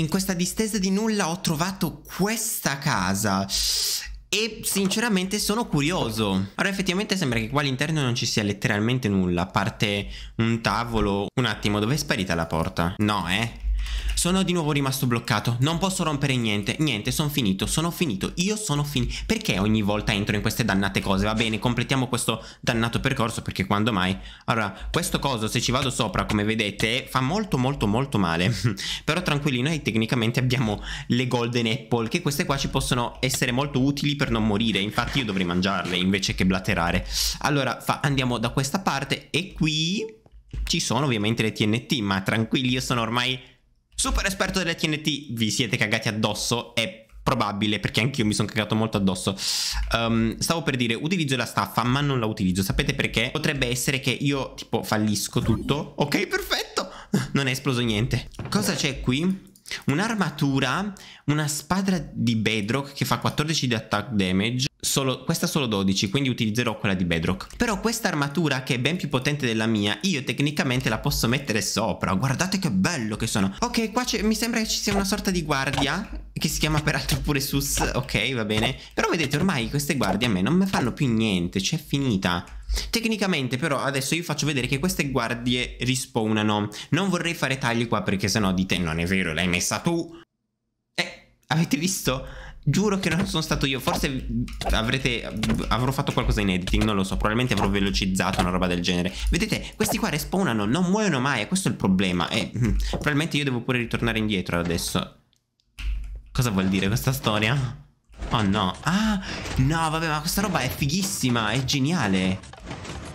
In questa distesa di nulla ho trovato questa casa e sinceramente sono curioso. Ora effettivamente sembra che qua all'interno non ci sia letteralmente nulla, a parte un tavolo. Un attimo, dove è sparita la porta? No, eh? Sono di nuovo rimasto bloccato, non posso rompere niente, niente, sono finito, sono finito, io sono finito. Perché ogni volta entro in queste dannate cose? Va bene, completiamo questo dannato percorso perché quando mai? Allora, questo coso se ci vado sopra come vedete fa molto molto molto male. Però tranquilli, noi tecnicamente abbiamo le golden apple che queste qua ci possono essere molto utili per non morire. Infatti io dovrei mangiarle invece che blatterare. Allora, fa, andiamo da questa parte e qui ci sono ovviamente le TNT, ma tranquilli, io sono ormai super esperto delle TNT, vi siete cagati addosso, è probabile perché anch'io mi sono cagato molto addosso. Um, stavo per dire, utilizzo la staffa, ma non la utilizzo. Sapete perché? Potrebbe essere che io tipo fallisco tutto. Ok, perfetto. Non è esploso niente. Cosa c'è qui? Un'armatura, una spada di bedrock che fa 14 di attack damage solo, questa solo 12, quindi utilizzerò quella di Bedrock. Però questa armatura, che è ben più potente della mia, io tecnicamente la posso mettere sopra. Guardate che bello che sono. Ok, qua mi sembra che ci sia una sorta di guardia, che si chiama peraltro pure Sus. Ok, va bene. Però vedete, ormai queste guardie a me non mi fanno più niente, c'è finita. Tecnicamente però adesso io faccio vedere che queste guardie rispawnano Non vorrei fare tagli qua perché sennò dite non è vero l'hai messa tu Eh avete visto? Giuro che non sono stato io. Forse avrete. Avrò fatto qualcosa in editing, non lo so. Probabilmente avrò velocizzato una roba del genere. Vedete, questi qua respawnano, non muoiono mai. Questo è il problema. E mm, probabilmente io devo pure ritornare indietro adesso. Cosa vuol dire questa storia? Oh no. Ah, no, vabbè, ma questa roba è fighissima. È geniale.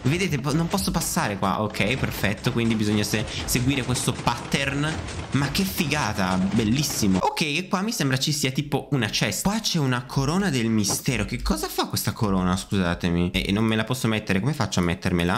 Vedete, non posso passare qua. Ok, perfetto. Quindi bisogna se seguire questo pattern. Ma che figata, bellissimo. Ok, e qua mi sembra ci sia tipo una cesta. Qua c'è una corona del mistero. Che cosa fa questa corona, scusatemi? E non me la posso mettere. Come faccio a mettermela?